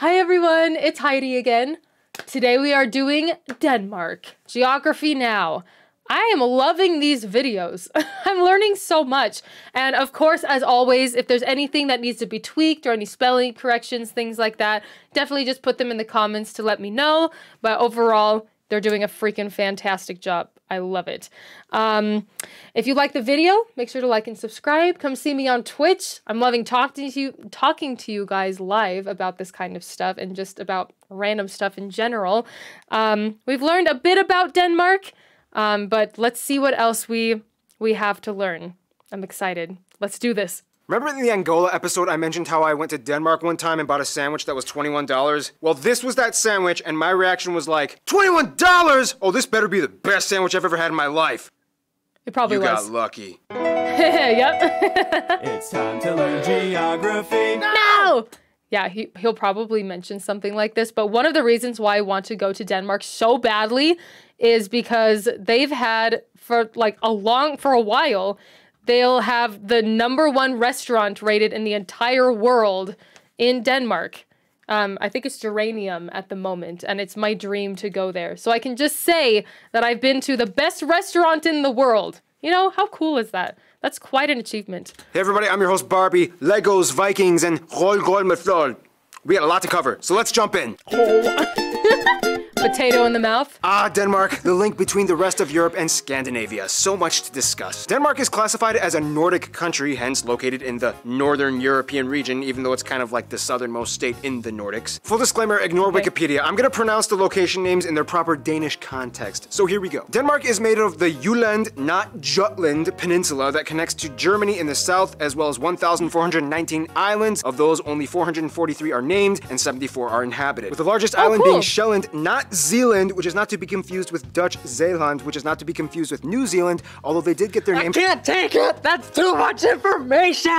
Hi everyone, it's Heidi again. Today we are doing Denmark. Geography now. I am loving these videos. I'm learning so much. And of course, as always, if there's anything that needs to be tweaked or any spelling corrections, things like that, definitely just put them in the comments to let me know. But overall, they're doing a freaking fantastic job. I love it. Um, if you like the video, make sure to like and subscribe. Come see me on Twitch. I'm loving talking to you, talking to you guys live about this kind of stuff and just about random stuff in general. Um, we've learned a bit about Denmark, um, but let's see what else we we have to learn. I'm excited. Let's do this. Remember in the Angola episode I mentioned how I went to Denmark one time and bought a sandwich that was $21? Well, this was that sandwich, and my reaction was like, $21? Oh, this better be the best sandwich I've ever had in my life. It probably was. you was. got lucky. yep. It's time to learn geography. no! Yeah, he, he'll probably mention something like this, but one of the reasons why I want to go to Denmark so badly is because they've had for like a long, for a while, they'll have the number one restaurant rated in the entire world in Denmark. Um, I think it's Geranium at the moment, and it's my dream to go there. So I can just say that I've been to the best restaurant in the world. You know, how cool is that? That's quite an achievement. Hey everybody, I'm your host Barby, Legos, Vikings, and rødgrød med fløde. We got a lot to cover, so let's jump in. Potato in the mouth. Ah, Denmark, the link between the rest of Europe and Scandinavia. So much to discuss. Denmark is classified as a Nordic country, hence located in the Northern European region, even though it's kind of like the southernmost state in the Nordics. Full disclaimer, ignore Okay. Wikipedia. I'm gonna pronounce the location names in their proper Danish context. So here we go. Denmark is made of the Jylland, not Jutland Peninsula that connects to Germany in the south, as well as 1,419 islands. Of those, only 443 are named and 74 are inhabited. With the largest island cool. being Sjælland, not Zealand, which is not to be confused with Dutch Zeeland, which is not to be confused with New Zealand, although they did get their name. I can't take it. That's too much information.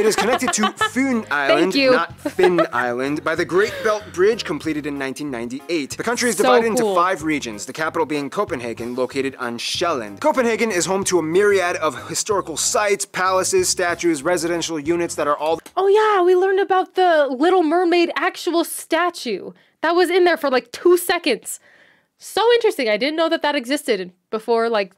It is connected to Fyn Island, not Finn Island, by the Great Belt Bridge completed in 1998. The country is So divided into five regions, the capital being Copenhagen, located on Sjælland. Copenhagen is home to a myriad of historical sites, palaces, statues, residential units that are all oh yeah, we learned about the Little Mermaid actual statue. That was in there for like two seconds. So interesting. I didn't know that that existed before like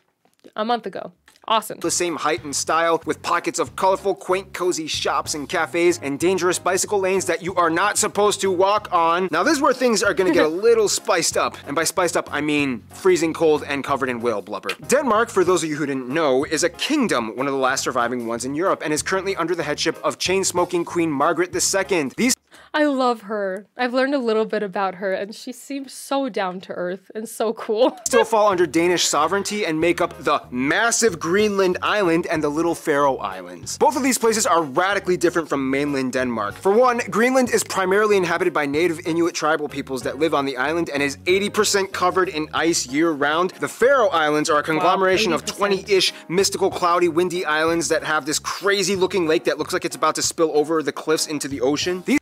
a month ago. Awesome. the same height and style, with pockets of colorful, quaint, cozy shops and cafes, and dangerous bicycle lanes that you are not supposed to walk on. Now, this is where things are gonna get a little spiced up. And by spiced up, I mean freezing cold and covered in whale blubber. Denmark, for those of you who didn't know, is a kingdom, one of the last surviving ones in Europe, and is currently under the headship of chain smoking Queen Margrethe II. These I love her. I've learned a little bit about her and she seems so down to earth and so cool. still fall under Danish sovereignty and make up the massive Greenland island and the little Faroe Islands. Both of these places are radically different from mainland Denmark. For one, Greenland is primarily inhabited by native Inuit tribal peoples that live on the island and is 80% covered in ice year round. The Faroe Islands are a conglomeration of 20-ish mystical, cloudy, windy islands that have this crazy looking lake that looks like it's about to spill over the cliffs into the ocean. These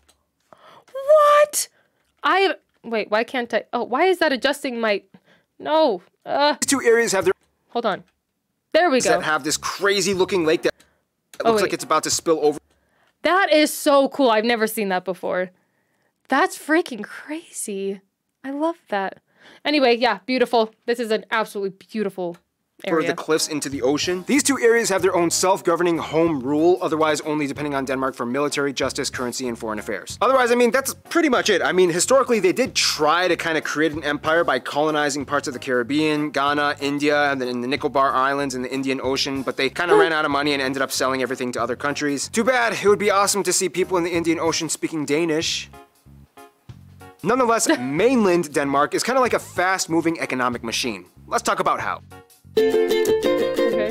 What? I wait, why can't I? Oh, why is that adjusting my No. Uh two areas have their hold on. There we go. that have this crazy looking lake that that looks wait. like it's about to spill over That is so cool. I've never seen that before. That's freaking crazy. I love that. Anyway, yeah, beautiful. This is an absolutely beautiful area. the cliffs into the ocean. These two areas have their own self-governing home rule, otherwise only depending on Denmark for military, justice, currency, and foreign affairs. Otherwise, I mean, that's pretty much it. I mean, historically, they did try to kind of create an empire by colonizing parts of the Caribbean, Ghana, India, and then in the Nicobar Islands in the Indian Ocean, but they kind of ran out of money and ended up selling everything to other countries. Too bad. It would be awesome to see people in the Indian Ocean speaking Danish. Nonetheless, mainland Denmark is kind of like a fast-moving economic machine. Let's talk about how. Okay.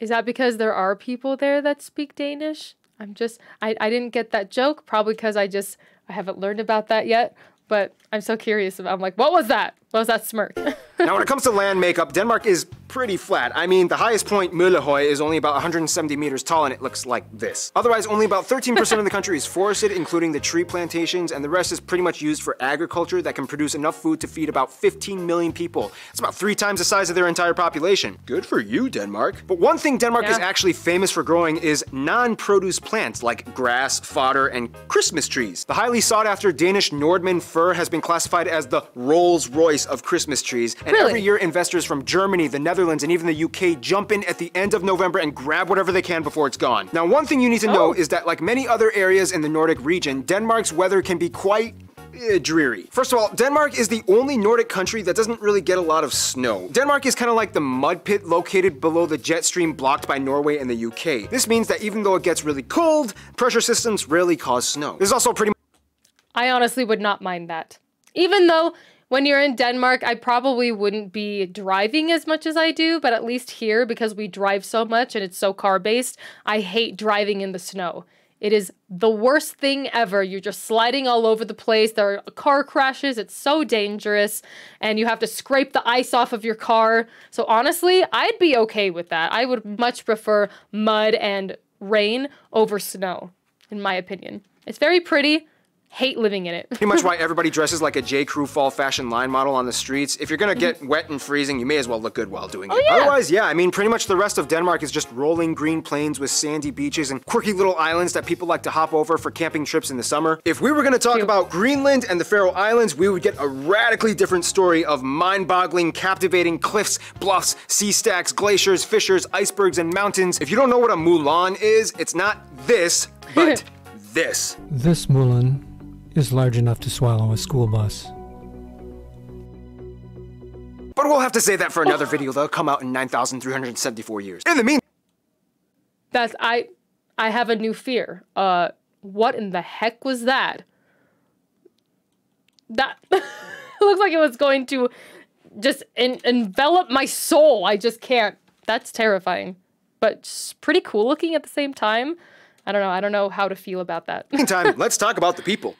Is that because there are people there that speak Danish? I'm just I, I didn't get that joke, probably because I just I haven't learned about that yet. But I'm so curious about I'm like, what was that? What was that smirk? Now, when it comes to land makeup, Denmark is pretty flat. I mean, the highest point, Møllehøj, is only about 170 meters tall and it looks like this. Otherwise, only about 13% of the country is forested, including the tree plantations, and the rest is pretty much used for agriculture that can produce enough food to feed about 15 million people. It's about three times the size of their entire population. Good for you, Denmark. But one thing Denmark is actually famous for growing is non-produce plants like grass, fodder, and Christmas trees. The highly sought after Danish Nordmann fir has been classified as the Rolls Royce of Christmas trees. And Really? every year investors from Germany, the Netherlands, and even the UK jump in at the end of November and grab whatever they can before it's gone. Now, one thing you need to know Oh. is that like many other areas in the Nordic region, Denmark's weather can be quite eh, dreary. First of all, Denmark is the only Nordic country that doesn't really get a lot of snow. Denmark is kind of like the mud pit located below the jet stream blocked by Norway and the UK. This means that even though it gets really cold, pressure systems rarely cause snow. This is also pretty I honestly would not mind that. Even though when you're in Denmark, I probably wouldn't be driving as much as I do, but at least here, because we drive so much and it's so car based, I hate driving in the snow. It is the worst thing ever. You're just sliding all over the place. There are car crashes. It's so dangerous. And you have to scrape the ice off of your car. So, honestly, I'd be okay with that. I would much prefer mud and rain over snow, in my opinion. It's very pretty. Hate living in it. pretty much why everybody dresses like a J. Crew fall fashion line model on the streets. If you're gonna get mm-hmm. wet and freezing, you may as well look good while doing it. Oh, yeah. Otherwise, yeah, I mean, pretty much the rest of Denmark is just rolling green plains with sandy beaches and quirky little islands that people like to hop over for camping trips in the summer. If we were gonna talk Cute. about Greenland and the Faroe Islands, we would get a radically different story of mind-boggling, captivating cliffs, bluffs, sea stacks, glaciers, fissures, icebergs, and mountains. If you don't know what a moulin is, it's not this, but this. This moulin is large enough to swallow a school bus. But we'll have to save that for another video that'll come out in 9,374 years. In the meantime, That's I I have a new fear. Uh what in the heck was that? That looks like it was going to just en- envelop my soul. I just can't. That's terrifying. But pretty cool looking at the same time. I don't know. I don't know how to feel about that. meantime, let's talk about the people.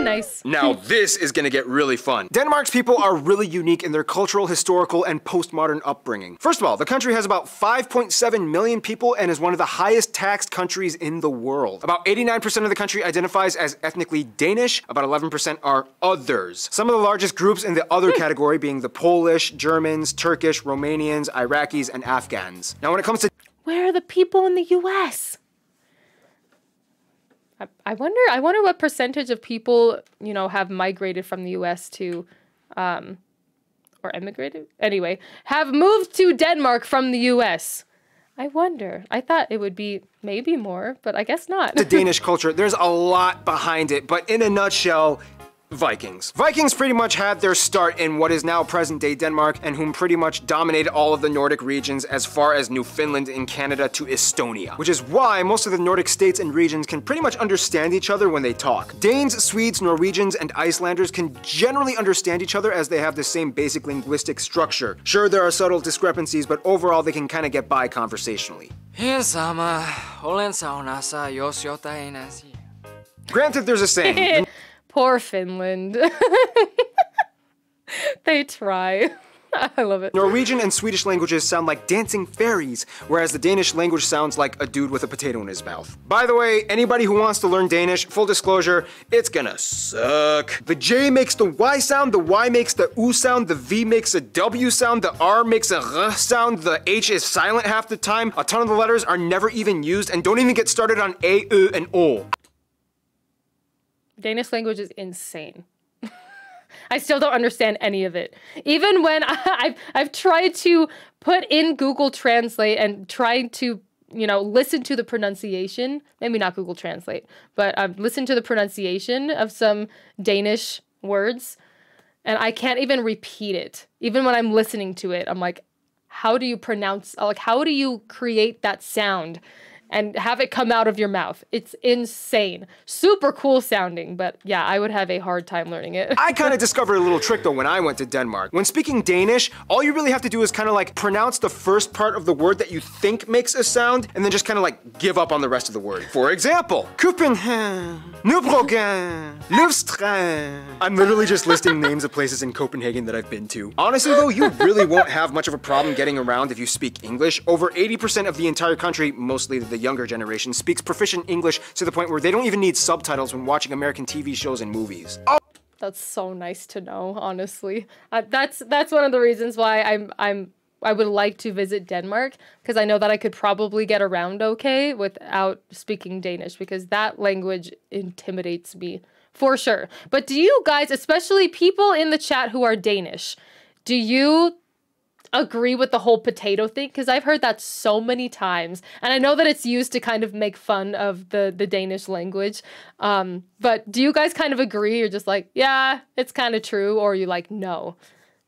So nice. Now, this is gonna get really fun. Denmark's people are really unique in their cultural, historical, and postmodern upbringing. First of all, the country has about 5.7 million people and is one of the highest taxed countries in the world. About 89% of the country identifies as ethnically Danish, about 11% are others. Some of the largest groups in the other hmm. category being the Polish, Germans, Turkish, Romanians, Iraqis, and Afghans. Now, when it comes to Where are the people in the US? I, I wonder I wonder what percentage of people, you know, have migrated from the US to um or emigrated? Anyway, have moved to Denmark from the US. I wonder. I thought it would be maybe more, but I guess not. the Danish culture, there's a lot behind it, but in a nutshell, Vikings. Vikings pretty much had their start in what is now present day Denmark and whom pretty much dominated all of the Nordic regions as far as Newfoundland in Canada to Estonia. Which is why most of the Nordic states and regions can pretty much understand each other when they talk. Danes, Swedes, Norwegians, and Icelanders can generally understand each other as they have the same basic linguistic structure. Sure, there are subtle discrepancies, but overall they can kind of get by conversationally. Ihan sama. Olen saunassa, jos jotain asia. Granted, there's a saying. Poor Finland. they try. I love it. Norwegian and Swedish languages sound like dancing fairies, whereas the Danish language sounds like a dude with a potato in his mouth. By the way, anybody who wants to learn Danish, full disclosure, it's gonna suck. The J makes the Y sound, the Y makes the U sound, the V makes a W sound, the R makes a R sound, the H is silent half the time, a ton of the letters are never even used, and don't even get started on A, U, and O. Danish language is insane. I still don't understand any of it. Even when I, I've I've tried to put in Google Translate and tried to you know listen to the pronunciation. Maybe not Google Translate, but um, I've listened to the pronunciation of some Danish words, and I can't even repeat it. Even when I'm listening to it, I'm like, how do you pronounce? Like, how do you create that sound? And have it come out of your mouth. It's insane. Super cool sounding, but yeah, I would have a hard time learning it. I kind of discovered a little trick though when I went to Denmark. When speaking Danish, all you really have to do is kind of like pronounce the first part of the word that you think makes a sound and then just kind of like give up on the rest of the word. For example, Copenhagen, Nubrogen, Lufstrand. I'm literally just listing names of places in Copenhagen that I've been to. Honestly though, you really won't have much of a problem getting around if you speak English. Over 80% of the entire country, mostly the younger generation, speaks proficient English to the point where they don't even need subtitles when watching American TV shows and movies. Oh, That's so nice to know, honestly. Uh, that's that's one of the reasons why I'm I'm I would like to visit Denmark because I know that I could probably get around okay without speaking Danish because that language intimidates me for sure. But do you guys, especially people in the chat who are Danish, do you agree with the whole potato thing because I've heard that so many times, and I know that it's used to kind of make fun of the the Danish language. Um, but do you guys kind of agree? You're just like, yeah, it's kind of true, or you like, no,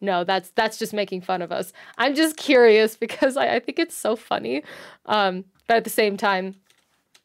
no, that's that's just making fun of us. I'm just curious because I, I think it's so funny, um, but at the same time,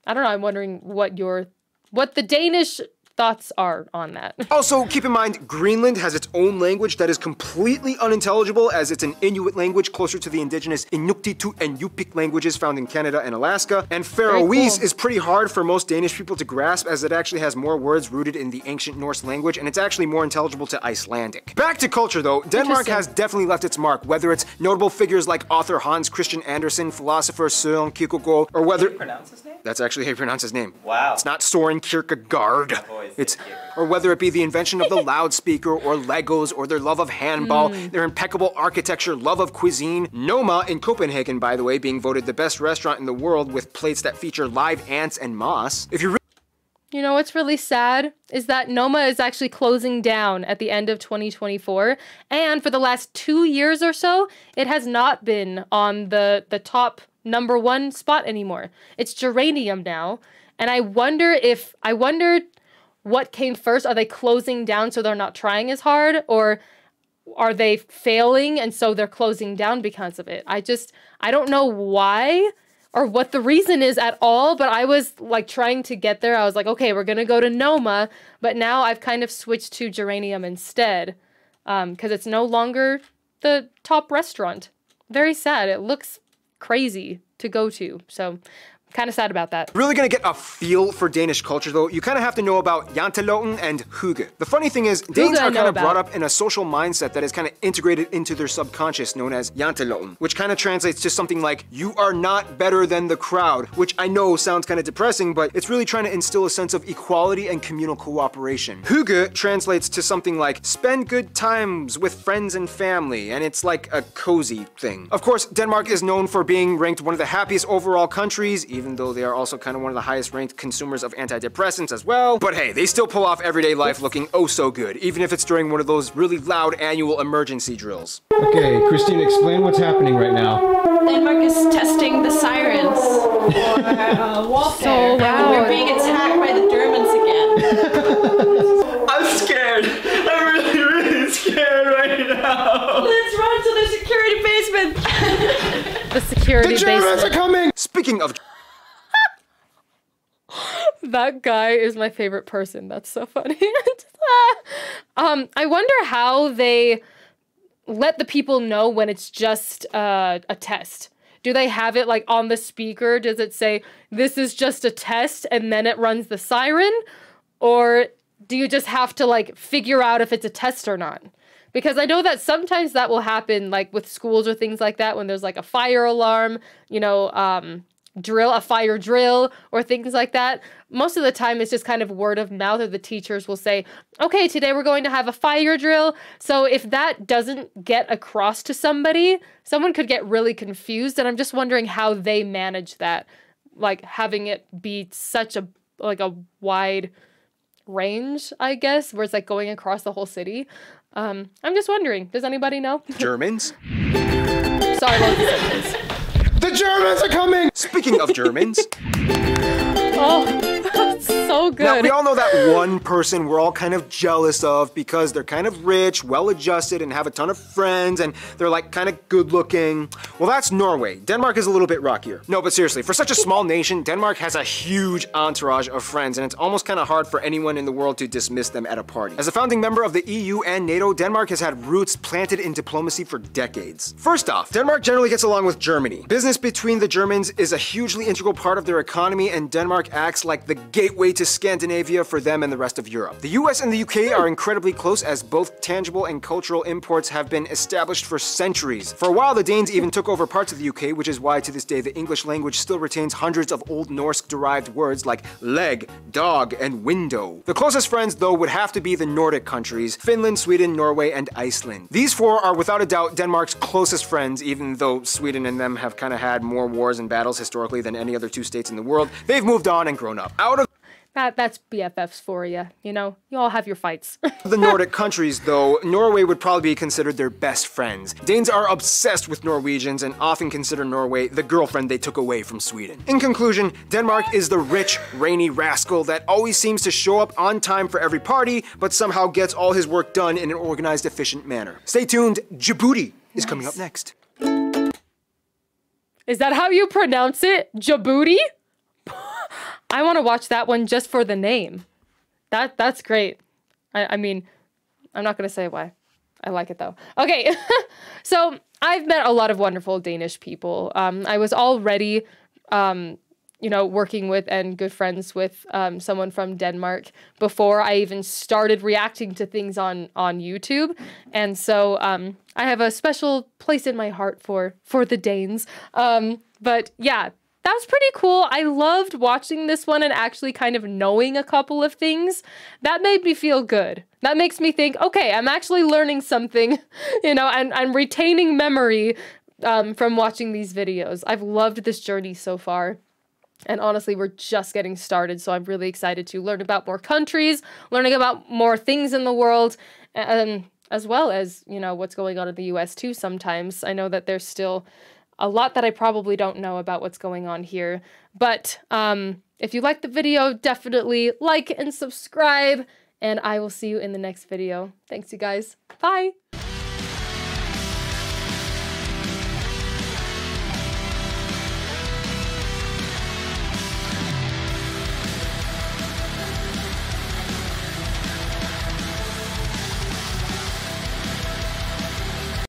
I don't know. I'm wondering what your what the Danish thoughts are on that. Also, keep in mind, Greenland has its own language that is completely unintelligible as it's an Inuit language closer to the indigenous Inuktitut and Yupik languages found in Canada and Alaska. And Faroese cool. is pretty hard for most Danish people to grasp as it actually has more words rooted in the ancient Norse language and it's actually more intelligible to Icelandic. Back to culture though, Denmark has definitely left its mark, whether it's notable figures like author Hans Christian Andersen, philosopher Søren Kierkegaard, or whether... pronounce his name? That's actually how you pronounce his name. Wow. It's not Soren Kierkegaard. Oh, Boys, It's or whether it be the invention of the loudspeaker or Legos or their love of handball, mm. their impeccable architecture, love of cuisine. Noma in Copenhagen, by the way, being voted the best restaurant in the world with plates that feature live ants and moss. If you re- You know what's really sad is that Noma is actually closing down at the end of 2024, and for the last two years or so, it has not been on the the top number one spot anymore. It's geranium now, and I wonder if I wonder what came first. Are they closing down so they're not trying as hard, or are they failing and so they're closing down because of it? I just I don't know why or what the reason is at all, but I was like trying to get there. I was like, okay, we're gonna go to Noma, but now I've kind of switched to Geranium instead um, because it's no longer the top restaurant. Very sad. It looks crazy to go to, so kind of sad about that. really gonna get a feel for Danish culture though, you kind of have to know about Janteloven and Hygge. The funny thing is, Danes are kind of brought up in a social mindset that is kind of integrated into their subconscious known as Janteloven, which kind of translates to something like, you are not better than the crowd, which I know sounds kind of depressing, but it's really trying to instill a sense of equality and communal cooperation. Hygge translates to something like, spend good times with friends and family, and it's like a cozy thing. Of course, Denmark is known for being ranked one of the happiest overall countries, even though they are also kind of one of the highest ranked consumers of antidepressants as well. But hey, they still pull off everyday life looking oh so good, even if it's during one of those really loud annual emergency drills. Okay, Christine, explain what's happening right now. Denmark is testing the sirens for uh, warfare. loud. We're being attacked by the Germans again. I'm scared. I'm really, really scared right now. Let's run to the security basement. The security basement. The Germans basement. are coming! Speaking of That guy is my favorite person. That's so funny. um, I wonder how they let the people know when it's just uh, a test. Do they have it like on the speaker? Does it say this is just a test and then it runs the siren? Or do you just have to like figure out if it's a test or not? Because I know that sometimes that will happen like with schools or things like that when there's like a fire alarm, you know, um, drill, a fire drill, or things like that. Most of the time, it's just kind of word of mouth, or the teachers will say, okay, today we're going to have a fire drill. So if that doesn't get across to somebody, someone could get really confused. And I'm just wondering how they manage that, like having it be such a like a wide range, I guess, where it's like going across the whole city. Um, I'm just wondering, does anybody know? Germans. Sorry about the sentence. The Germans are coming! Speaking of Germans, Oh, that's so good. Now, we all know that one person we're all kind of jealous of because they're kind of rich, well adjusted, and have a ton of friends, and they're like kind of good looking. Well, that's Norway. Denmark is a little bit rockier. No, but seriously, for such a small nation, Denmark has a huge entourage of friends, and it's almost kind of hard for anyone in the world to dismiss them at a party. As a founding member of the EU and NATO, Denmark has had roots planted in diplomacy for decades. First off, Denmark generally gets along with Germany. Business between the Germans is a hugely integral part of their economy, and Denmark acts like the gateway to Scandinavia for them and the rest of Europe. The US and the UK are incredibly close as both tangible and cultural imports have been established for centuries. For a while, the Danes even took over parts of the UK, which is why to this day the English language still retains hundreds of Old Norse derived words like leg, dog, and window. The closest friends, though, would have to be the Nordic countries Finland, Sweden, Norway, and Iceland. These four are without a doubt Denmark's closest friends, even though Sweden and them have kind of had more wars and battles historically than any other two states in the world. They've moved on and grown up. Out of that that's BFFs for you. You know, you all have your fights. the Nordic countries, though, Norway would probably be considered their best friends. Danes are obsessed with Norwegians and often consider Norway the girlfriend they took away from Sweden. In conclusion, Denmark is the rich, rainy rascal that always seems to show up on time for every party, but somehow gets all his work done in an organized, efficient manner. Stay tuned, Djibouti is coming up next. Is that how you pronounce it? Djibouti? I want to watch that one just for the name. That that's great. I, I mean, I'm not gonna say why. I like it though. Okay, so I've met a lot of wonderful Danish people. Um, I was already, um, you know, working with and good friends with um, someone from Denmark before I even started reacting to things on on YouTube, and so um, I have a special place in my heart for for the Danes. Um, but yeah, that was pretty cool. I loved watching this one and actually kind of knowing a couple of things. That made me feel good. That makes me think, okay, I'm actually learning something, you know, and I'm retaining memory um, from watching these videos. I've loved this journey so far. And honestly, we're just getting started, so I'm really excited to learn about more countries, learning about more things in the world, and as well as, you know, what's going on in the US too sometimes. I know that there's still a lot that I probably don't know about what's going on here. But um, if you like the video, definitely like and subscribe, and I will see you in the next video. Thanks, you guys. Bye!